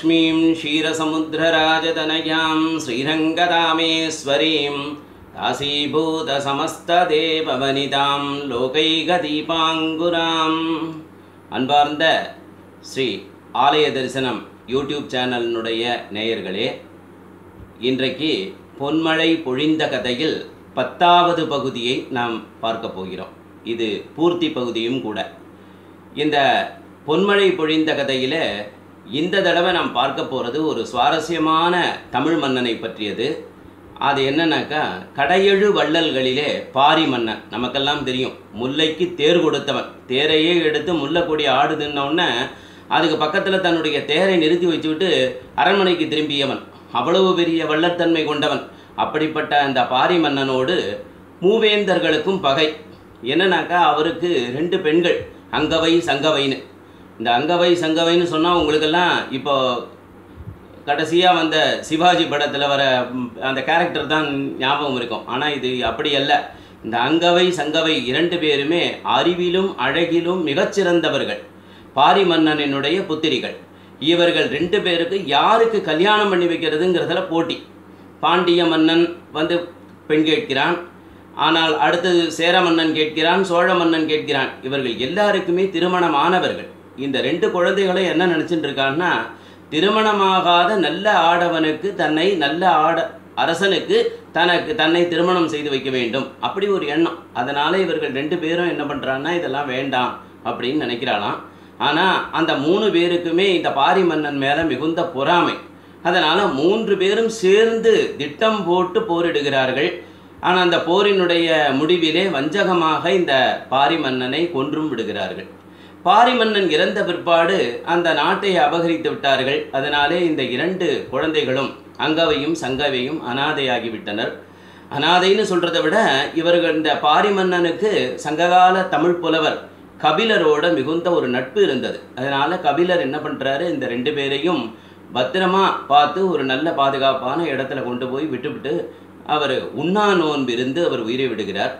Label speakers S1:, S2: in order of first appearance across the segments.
S1: लक्ष्मीं क्षीरसमुद्रराजतनयां श्रीरङ्गदामेश्वरीं काशीभूतसमस्तदेववनितां லோகைகதீபாங்குராம் அன்பார்ந்த ஸ்ரீ ஆலய தரிசனம் யூடியூப் சேனலினுடைய நேயர்களே இன்றைக்கு பொன்மழை பொழிந்த கதையில் பத்தாவது பகுதியை நாம் பார்க்க போகிறோம் இது பூர்த்தி பகுதியும் கூட இந்த பொன்மழை பொழிந்த கதையில் இந்த தடவை நாம் பார்க்க போகிறது ஒரு சுவாரஸ்யமான தமிழ் மன்னனை பற்றியது. அது என்னன்னாக்கா கடையெழு வள்ளல்களிலே பாரி மன்னன் நமக்கெல்லாம் தெரியும் முல்லைக்கு தேர் கொடுத்தவன். தேரையே எடுத்து முல்லைக்கொடி ஆடுதுன்னொடனே அதுக்கு பக்கத்தில் தன்னுடைய தேரை நிறுத்தி வச்சுவிட்டு அரண்மனைக்கு திரும்பியவன். அவ்வளவு பெரிய வள்ளத்தன்மை கொண்டவன். அப்படிப்பட்ட அந்த பாரி மன்னனோடு மூவேந்தர்களுக்கும் பகை. என்னன்னாக்கா அவருக்கு ரெண்டு பெண்கள் அங்கவை சங்கவைன்னு. இந்த அங்கவை சங்கவைன்னு சொன்னால் உங்களுக்கெல்லாம் இப்போ கடைசியாக வந்த சிவாஜி படத்தில் வர அந்த கேரக்டர் தான் ஞாபகம் இருக்கும். ஆனால் இது அப்படி அல்ல. இந்த அங்கவை சங்கவை இரண்டு பேருமே அறிவிலும் அழகிலும் மிகச்சிறந்தவர்கள். பாரி மன்னனினுடைய புத்திரிகள். இவர்கள் ரெண்டு பேருக்கு யாருக்கு கல்யாணம் பண்ணி வைக்கிறதுங்கிறதுல போட்டி. பாண்டிய மன்னன் வந்து பெண் கேட்கிறான். ஆனால் அடுத்தது சேர மன்னன் கேட்கிறான் சோழ மன்னன் கேட்கிறான். இவர்கள் எல்லாருக்குமே திருமணமானவர்கள். இந்த ரெண்டு குழந்தைகளும் என்ன நினச்சிட்டு இருக்காங்கன்னா திருமணமாகாத நல்ல ஆடவனுக்கு தன்னை நல்ல ஆட அரசனுக்கு தனக்கு தன்னை திருமணம் செய்து வைக்க வேண்டும். அப்படி ஒரு எண்ணம். அதனால இவர்கள் ரெண்டு பேரும் என்ன பண்ணுறாங்கன்னா இதெல்லாம் வேண்டாம் அப்படின்னு நினைக்கிறாளாம். ஆனால் அந்த மூணு பேருக்குமே இந்த பாரி மன்னன் மேலே மிகுந்த பொறாமை. அதனால் மூன்று பேரும் சேர்ந்து திட்டம் போட்டு போரிடுகிறார்கள். ஆனால் அந்த போரினுடைய முடிவிலே வஞ்சகமாக இந்த பாரி மன்னனை கொன்றும் விடுகிறார்கள். பாரிமன்னன் இறந்த பிற்பாடு அந்த நாட்டை அபகரித்து விட்டார்கள். அதனாலே இந்த இரண்டு குழந்தைகளும் அங்கவையும் சங்கவையும் அனாதையாகிவிட்டனர். அனாதைன்னு சொல்றதை விட இவர்கள் இந்த பாரிமன்னனுக்கு சங்ககால தமிழ் புலவர் கபிலரோட மிகுந்த ஒரு நட்பு இருந்தது. அதனால கபிலர் என்ன பண்ணுறாரு இந்த ரெண்டு பேரையும் பத்திரமா பார்த்து ஒரு நல்ல பாதுகாப்பான இடத்துல கொண்டு போய் விட்டுவிட்டு அவர் உண்ணா நோன்பு இருந்து அவர் உயிரை விடுகிறார்.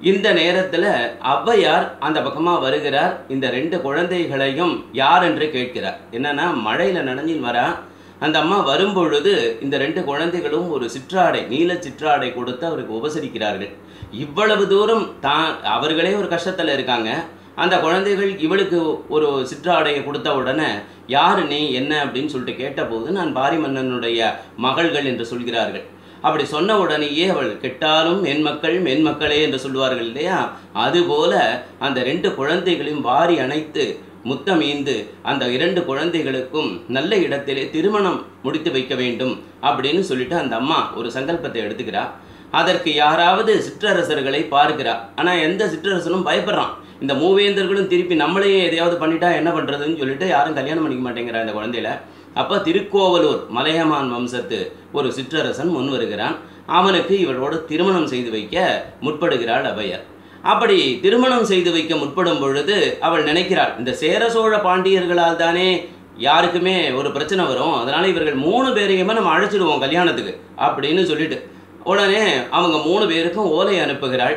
S1: இந்த நேரத்தில் ஔவையார் அந்த பக்கமாக வருகிறார். இந்த ரெண்டு குழந்தைகளையும் யார் என்று கேட்கிறார். என்னன்னா மழையில் நனைஞ்சின் வரா. அந்த அம்மா வரும்பொழுது இந்த ரெண்டு குழந்தைகளும் ஒரு சிற்றாடை நீல சிற்றாடை கொடுத்து அவருக்கு உபசரிக்கிறார்கள். இவ்வளவு தூரம் தான் அவர்களே ஒரு கஷ்டத்தில் இருக்காங்க. அந்த குழந்தைகள் இவளுக்கு ஒரு சிற்றாடையை கொடுத்த உடனே யார் நீ? என்ன? அப்படின்னு சொல்லிட்டு கேட்டபோது நான் பாரி மன்னனுடைய மகள்கள் என்று சொல்கிறார்கள். அப்படி சொன்ன உடனேயே அவள் கெட்டாலும் என் மக்கள் மென் மக்களே என்று சொல்லுவார்கள் இல்லையா? அதுபோல அந்த ரெண்டு குழந்தைகளையும் வாரி அணைத்து முத்தமீந்து அந்த இரண்டு குழந்தைகளுக்கும் நல்ல இடத்திலே திருமணம் முடித்து வைக்க வேண்டும் அப்படின்னு சொல்லிட்டு அந்த அம்மா ஒரு சங்கல்பத்தை எடுத்துக்கிறா. அதற்கு யாராவது சிற்றரசர்களை பார்க்கிறா. ஆனால் எந்த சிற்றரசனும் பயப்படுறான். இந்த மூவேந்தர்களும் திருப்பி நம்மளையே எதையாவது பண்ணிட்டா என்ன பண்ணுறதுன்னு சொல்லிட்டு யாரும் கல்யாணம் பண்ணிக்க மாட்டேங்கிறா இந்த குழந்தையில. அப்போ திருக்கோவலூர் மலையமான் வம்சத்து ஒரு சிற்றரசன் முன் வருகிறான் அவனுக்கு இவளோட திருமணம் செய்து வைக்க முற்படுகிறாள் அவையர் அப்படி திருமணம் செய்து வைக்க முற்படும் பொழுது அவள் நினைக்கிறாள் இந்த சேர சோழ பாண்டியர்களால் தானே யாருக்குமே ஒரு பிரச்சனை வரும் அதனால இவர்கள் மூணு பேரையுமே நம்ம அழைச்சிடுவோம் கல்யாணத்துக்கு அப்படின்னு சொல்லிட்டு. உடனே அவங்க மூணு பேருக்கும் ஓலை அனுப்புகிறாள்.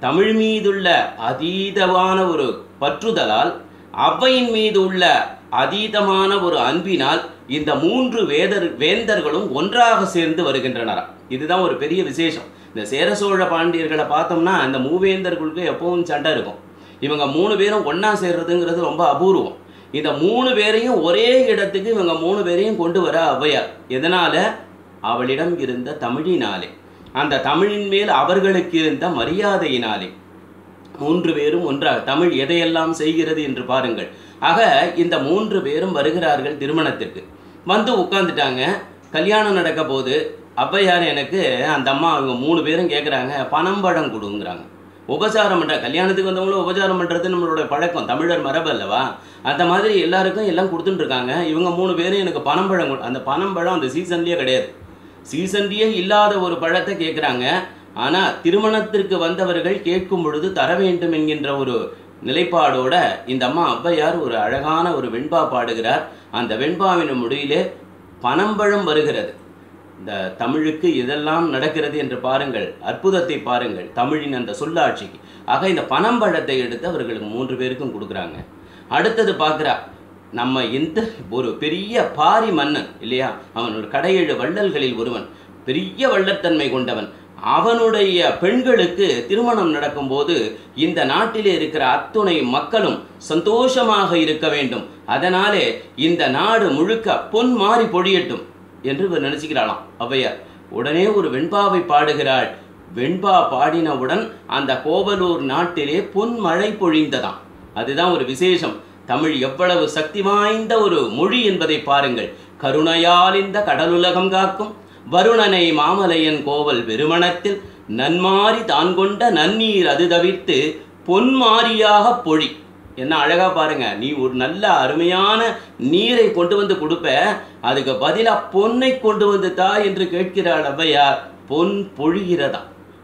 S1: தமிழ் மீதுள்ள அதீதமான ஒரு பற்றுதலால் அவ்வையின் மீது உள்ள அதீதமான ஒரு அன்பினால் இந்த மூன்று வேதர் வேந்தர்களும் ஒன்றாக சேர்ந்து வருகின்றனராம் இதுதான் ஒரு பெரிய விசேஷம். இந்த சேர சோழ பாண்டியர்களை பார்த்தோம்னா அந்த மூவேந்தர்களுக்கு எப்பவும் சண்டை இருக்கும். இவங்க மூணு பேரும் ஒன்றா சேர்றதுங்கிறது ரொம்ப அபூர்வம். இந்த மூணு பேரையும் ஒரே இடத்துக்கு இவங்க மூணு பேரையும் கொண்டு வர ஔவையார் எதனால்? அவளிடம் இருந்த தமிழினாலே. அந்த தமிழின் மேல் அவர்களுக்கு இருந்த மரியாதையினாலே. மூன்று பேரும் ஒன்றாக. தமிழ் எதையெல்லாம் செய்கிறது என்று பாருங்கள். ஆக இந்த மூன்று பேரும் வருகிறார்கள் திருமணத்திற்கு. வந்து உட்காந்துட்டாங்க கல்யாணம் நடக்க போது ஔவையார் எனக்கு அந்த அம்மா அவங்க மூணு பேரும் கேட்குறாங்க பணம் பழம் கொடுங்கிறாங்க. உபசாரம் பண்ணுற கல்யாணத்துக்கு வந்தவங்களும் உபசாரம் பண்ணுறது நம்மளோட பழக்கம். தமிழர் மரபு அல்லவா? அந்த மாதிரி எல்லாருக்கும் எல்லாம் கொடுத்துட்டுருக்காங்க. இவங்க மூணு பேரும் எனக்கு பணம் பழம் கொடு- அந்த பணம் பழம் அந்த சீசன்லேயே கிடையாது. சீசன்லேயே இல்லாத ஒரு பழத்தை கேட்குறாங்க ஆனால் திருமணத்திற்கு வந்தவர்கள் கேட்கும் பொழுது தர வேண்டும் என்கின்ற ஒரு நிலைப்பாடோட இந்த அம்மா ஔவையார் ஒரு அழகான ஒரு வெண்பா பாடுகிறார். அந்த வெண்பாவின் முடியிலே பனம்பழம் வருகிறது. இந்த தமிழுக்கு இதெல்லாம் நடக்கிறது என்று பாருங்கள் அற்புதத்தை பாருங்கள் தமிழின் அந்த சொல்லாட்சிக்கு. ஆக இந்த பனம்பழத்தை எடுத்து அவர்களுக்கு மூன்று பேருக்கும் கொடுக்குறாங்க. அடுத்தது பார்க்குறா நம்ம எந்த ஒரு பெரிய பாரி மன்னன் இல்லையா? அவன் ஒரு கடையேழு வள்ளல்களில் ஒருவன். பெரிய வள்ளத்தன்மை கொண்டவன். அவனுடைய பெண்களுக்கு திருமணம் நடக்கும்போது இந்த நாட்டிலே இருக்கிற அத்துணை மக்களும் சந்தோஷமாக இருக்க வேண்டும். அதனாலே இந்த நாடு முழுக்க பொன் மாறி பொழியட்டும் என்று இவர் நினைச்சுக்கிறாளாம். ஔவையார் உடனே ஒரு வெண்பாவை பாடுகிறாள். வெண்பா பாடினவுடன் அந்த கோவலூர் நாட்டிலே பொன் மழை பொழிந்ததாம். அதுதான் ஒரு விசேஷம். தமிழ் எவ்வளவு சக்தி வாய்ந்த ஒரு மொழி என்பதை பாருங்கள். கருணையால் இந்த கடலுலகம் காக்கும் வருணனை மாமலையன் கோவல் பெருமணத்தில் நன்மாரி தான் கொண்ட நன்னீர் அது தவிர்த்து பொன்மாரியாக பொழி. என்ன அழகா பாருங்க நீ ஒரு நல்ல அருமையான நீரை கொண்டு வந்து கொடுப்ப அதுக்கு பதிலா பொன்னை கொண்டு வந்து தா என்று கேட்கிறாள் ஔவையார். பொன் பொழிகிறதா?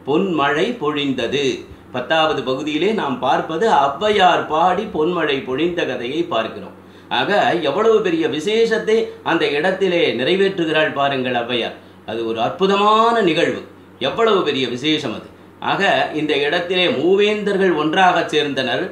S1: பொன்மழை பொழிந்தது. பத்தாவது பகுதியிலே நாம் பார்ப்பது ஔவையார் பாடி பொன்மழை பொழிந்த கதையை பார்க்கிறோம். ஆக எவ்வளவு பெரிய விசேஷத்தை அந்த இடத்திலே நிறைவேற்றுகிறாள் பாருங்கள் ஔவையார். அது ஒரு அற்புதமான நிகழ்வு. எவ்வளவு பெரிய விசேஷம் அது. ஆக இந்த இடத்திலே மூவேந்தர்கள் ஒன்றாக சேர்ந்தனர்.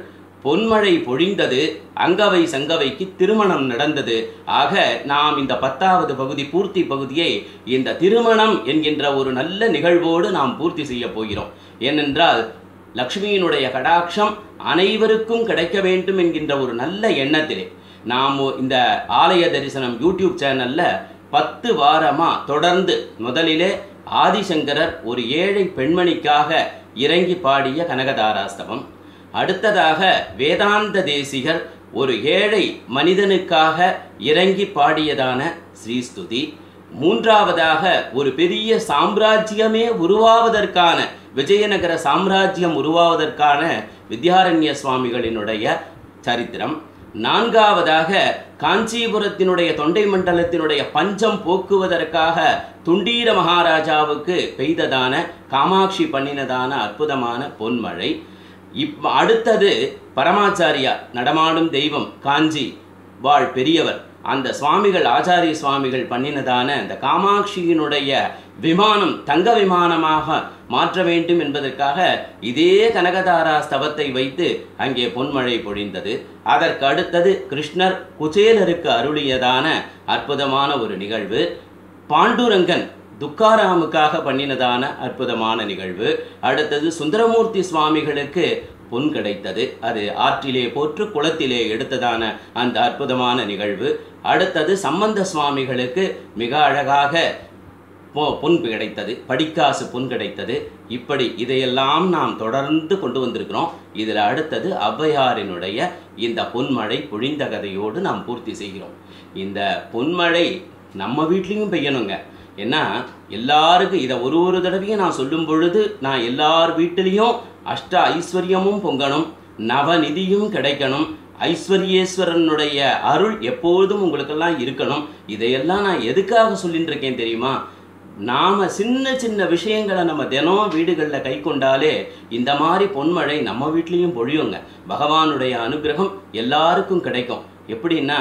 S1: பொன்மழை பொழிந்தது. அங்கவை சங்கவைக்கு திருமணம் நடந்தது. ஆக நாம் இந்த பத்தாவது பகுதி பூர்த்தி பகுதியை இந்த திருமணம் என்கின்ற ஒரு நல்ல நிகழ்வோடு நாம் பூர்த்தி செய்ய போகிறோம். ஏனென்றால் லக்ஷ்மியினுடைய கடாட்சம் அனைவருக்கும் கிடைக்க வேண்டும் என்கின்ற ஒரு நல்ல எண்ணத்திலே நாம் இந்த ஆலய தரிசனம் யூடியூப் சேனலில் பத்து வாரமா தொடர்ந்து முதலிலே ஆதிசங்கரர் ஒரு ஏழை பெண்மணிக்காக இறங்கி பாடிய கனகதாராஸ்தவம் அடுத்ததாக வேதாந்த தேசிகர் ஒரு ஏழை மனிதனுக்காக இறங்கி பாடியதான ஸ்ரீஸ்துதி. மூன்றாவதாக ஒரு பெரிய சாம்ராஜ்யமே உருவாவதற்கான விஜயநகர சாம்ராஜ்யம் உருவாவதற்கான வித்யாரண்ய சுவாமிகளினுடைய சரித்திரம். நான்காவதாக காஞ்சிபுரத்தினுடைய தொண்டை மண்டலத்தினுடைய பஞ்சம் போக்குவதற்காக துண்டீர மகாராஜாவுக்கு பெய்ததான காமாட்சி பண்ணினதான அற்புதமான பொன்மழை. இப் அடுத்தது பரமாச்சாரியா நடமாடும் தெய்வம் காஞ்சி. வாழ் பெரியவர். அந்த சுவாமிகள் ஆச்சாரிய சுவாமிகள் பண்ணினதான அந்த காமாட்சியினுடைய விமானம் தங்க விமானமாக மாற்ற வேண்டும் என்பதற்காக இதே கனகதாரா ஸ்தவத்தை வைத்து அங்கே பொன்மழை பொழிந்தது. அதற்கு அடுத்தது கிருஷ்ணர் குச்சேலருக்கு அருளியதான அற்புதமான ஒரு நிகழ்வு. பாண்டுரங்கன் துக்காராமுக்காக பண்ணினதான அற்புதமான நிகழ்வு. அடுத்தது சுந்தரமூர்த்தி சுவாமிகளுக்கு பொன் கிடைத்தது. அது ஆற்றிலே போற்று குளத்திலே எடுத்ததான அந்த அற்புதமான நிகழ்வு. அடுத்தது சம்பந்த சுவாமிகளுக்கு மிக அழகாக பொன் கிடைத்தது. படிக்காசு பொன் கிடைத்தது. இப்படி இதையெல்லாம் நாம் தொடர்ந்து கொண்டு வந்திருக்கிறோம். இதில் அடுத்தது ஔவையாரினுடைய இந்த பொன்மழை பொழிந்த கதையோடு நாம் பூர்த்தி செய்கிறோம். இந்த பொன்மழை நம்ம வீட்லேயும் பெய்யணுங்க. ஏன்னா எல்லாருக்கும் இதை ஒரு ஒரு தடவையும் நான் சொல்லும் பொழுது நான் எல்லார் வீட்டிலையும் அஷ்ட ஐஸ்வர்யமும் பொங்கணும் நவநிதியும் கிடைக்கணும் ஐஸ்வர்யேஸ்வரனுடைய அருள் எப்பொழுதும் உங்களுக்கெல்லாம் இருக்கணும். இதையெல்லாம் நான் எதுக்காக சொல்லிட்டு இருக்கேன் தெரியுமா? நாம் சின்ன சின்ன விஷயங்களை நம்ம தினம் வீடுகளில் கை கொண்டாலே இந்த மாதிரி பொன்மழை நம்ம வீட்லேயும் பொழியுங்க. பகவானுடைய அனுகிரகம் எல்லாருக்கும் கிடைக்கும். எப்படின்னா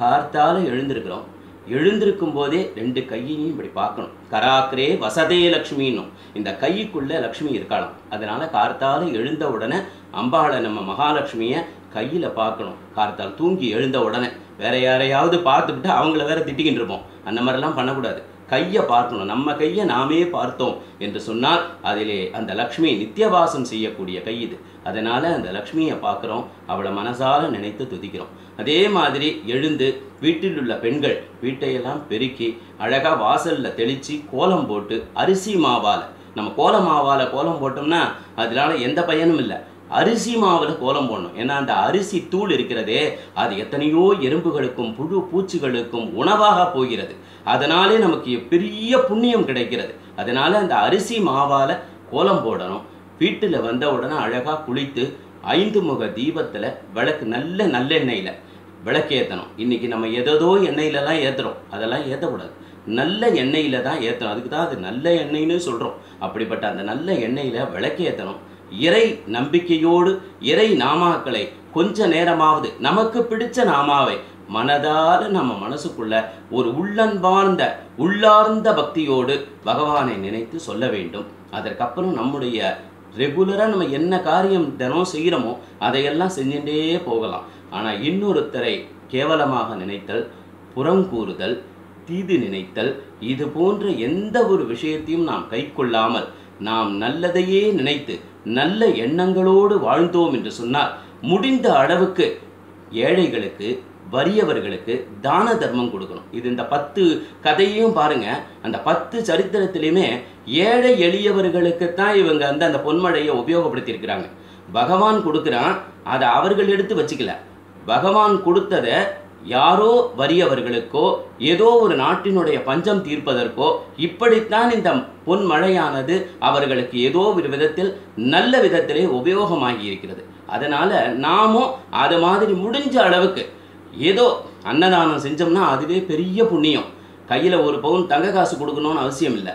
S1: கார்த்தால எழுந்திருக்கிறோம். எழுந்திருக்கும் போதே ரெண்டு கையையும் இப்படி பார்க்கணும். கராக்கரே வசதே லக்ஷ்மின்னும். இந்த கைக்குள்ளே லக்ஷ்மி இருக்கலாம். அதனால கார்த்தால எழுந்த உடனே அம்பாளை நம்ம மகாலட்சுமியை கையில் பார்க்கணும். கார்த்தால் தூங்கி எழுந்த உடனே வேற யாரையாவது பார்த்துக்கிட்டு அவங்கள வேற திட்டிக்கிட்டு இருப்போம். அந்த மாதிரிலாம் பண்ணக்கூடாது. கையை பார்க்கணும். நம்ம கையை நாமே பார்த்தோம் என்று சொன்னால் அதிலே அந்த லக்ஷ்மி நித்தியவாசம் செய்யக்கூடிய கை இது. அதனால் அந்த லக்ஷ்மியை பார்க்குறோம். அவளை மனசால் நினைத்து துதிக்கிறோம். அதே மாதிரி எழுந்து வீட்டில் உள்ள பெண்கள் வீட்டையெல்லாம் பெருக்கி அழகாக வாசலில் தெளித்து கோலம் போட்டு அரிசி மாவால் நம்ம கோலம் மாவால் கோலம் போட்டோம்னா அதனால எந்த பயனும் இல்லை. அரிசி மாவில் கோலம் போடணும். ஏன்னா அந்த அரிசி தூள் இருக்கிறதே அது எத்தனையோ எறும்புகளுக்கும் புழு பூச்சிகளுக்கும் உணவாக போகிறது. அதனாலே நமக்கு பெரிய புண்ணியம் கிடைக்கிறது. அதனால அந்த அரிசி மாவால் கோலம் போடணும். வீட்டில் வந்த உடனே அழகாக குளித்து ஐந்து முக தீபத்தில் விளக்கு நல்ல நல்லெண்ணெயில் விளக்கேற்றணும் இன்னைக்கு நம்ம எதோ எண்ணெயிலலாம் ஏற்றுறோம் அதெல்லாம் ஏற்றக்கூடாது நல்ல எண்ணெயில் தான் ஏற்றணும் அதுக்கு தான் அது நல்ல எண்ணெய்னு சொல்கிறோம் அப்படிப்பட்ட அந்த நல்ல எண்ணெயில் விளக்கேற்றணும் இறை நம்பிக்கையோடு இறை நாமாக்களை கொஞ்ச நேரமாவது நமக்கு பிடிச்ச நாமாவை மனதால நம்ம மனசுக்குள்ள ஒரு உள்ளன்பார்ந்த உள்ளார்ந்த பக்தியோடு பகவானை நினைத்து சொல்ல வேண்டும். அதற்கப்புறம் நம்முடைய ரெகுலராக நம்ம என்ன காரியம் தினம் செய்கிறோமோ அதையெல்லாம் செஞ்சுட்டே போகலாம். ஆனால் இன்னொருத்தரை கேவலமாக நினைத்தல் புறங்கூறுதல் தீது நினைத்தல் இது போன்ற எந்த ஒரு விஷயத்தையும் நாம் கை கொள்ளாமல் நாம் நல்லதையே நினைத்து நல்ல எண்ணங்களோடு வாழ்ந்தோம் என்று சொன்னால் முடிந்த அளவுக்கு ஏழைகளுக்கு வறியவர்களுக்கு தான தர்மம் கொடுக்கணும். இது இந்த பத்து கதையையும் பாருங்க. அந்த பத்து சரித்திரத்திலையுமே ஏழை எளியவர்களுக்கு தான் இவங்க வந்து அந்த பொன்மழையை உபயோகப்படுத்தியிருக்கிறாங்க. பகவான் கொடுக்குறான் அதை அவர்கள் எடுத்து வச்சுக்கல. பகவான் கொடுத்ததை யாரோ வறியவர்களுக்கோ ஏதோ ஒரு நாட்டினுடைய பஞ்சம் தீர்ப்பதற்கோ இப்படித்தான் இந்த பொன் மழையானது அவர்களுக்கு ஏதோ ஒரு விதத்தில் நல்ல விதத்திலே உபயோகமாகி இருக்கிறது. அதனால் நாமும் அது மாதிரி முடிஞ்ச அளவுக்கு ஏதோ அன்னதானம் செஞ்சோம்னா அதுவே பெரிய புண்ணியம். கையில் ஒரு பவுன் தங்க காசு கொடுக்கணும்னு அவசியம் இல்லை.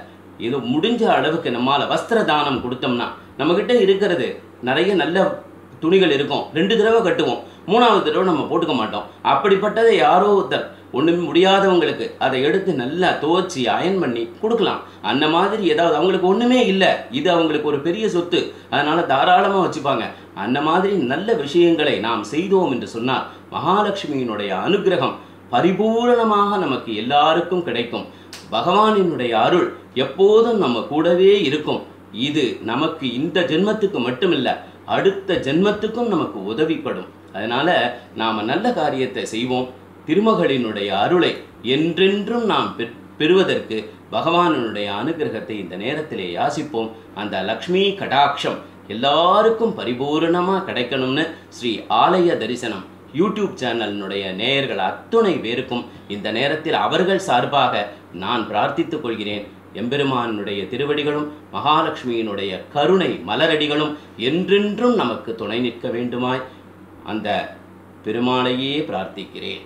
S1: ஏதோ முடிஞ்ச அளவுக்கு நம்மால் வஸ்திர தானம் கொடுத்தோம்னா நம்மக்கிட்ட இருக்கிறது நிறைய நல்ல துணிகள் இருக்கும். ரெண்டு தடவை கட்டுவோம். மூணாவது தடவை நம்ம போட்டுக்க மாட்டோம். அப்படிப்பட்டதை யாரோ ஒருத்தர் ஒன்றுமே முடியாதவங்களுக்கு அதை எடுத்து நல்லா துவச்சி அயன் பண்ணி கொடுக்கலாம். அந்த மாதிரி ஏதாவது அவங்களுக்கு ஒன்றுமே இல்லை. இது அவங்களுக்கு ஒரு பெரிய சொத்து. அதனால தாராளமாக வச்சுப்பாங்க. அந்த மாதிரி நல்ல விஷயங்களை நாம் செய்தோம் என்று சொன்னால் மகாலட்சுமியினுடைய அனுகிரகம் பரிபூரணமாக நமக்கு எல்லாருக்கும் கிடைக்கும். பகவானினுடைய அருள் எப்போதும் நம்ம கூடவே இருக்கும். இது நமக்கு இந்த ஜென்மத்துக்கு மட்டுமில்ல அடுத்த ஜென்மத்துக்கும் நமக்கு உதவிப்படும். அதனால் நாம் நல்ல காரியத்தை செய்வோம். திருமகளினுடைய அருளை என்றென்றும் நாம் பெற்- பெறுவதற்கு பகவானுடைய அனுகிரகத்தை இந்த நேரத்திலே யாசிப்போம். அந்த லக்ஷ்மி கடாட்சம் எல்லாருக்கும் பரிபூர்ணமாக கிடைக்கணும்னு ஸ்ரீ ஆலய தரிசனம் யூடியூப் சேனலினுடைய நேயர்கள் அத்துணை பேருக்கும் இந்த நேரத்தில் அவர்கள் சார்பாக நான் பிரார்த்தித்துக் கொள்கிறேன். எம்பெருமானுடைய திருவடிகளும் மகாலட்சுமியினுடைய கருணை மலரடிகளும் என்றென்றும் நமக்கு துணை நிற்க வேண்டுமாய். அந்த பெருமாளையே பிரார்த்திக்கிறேன்.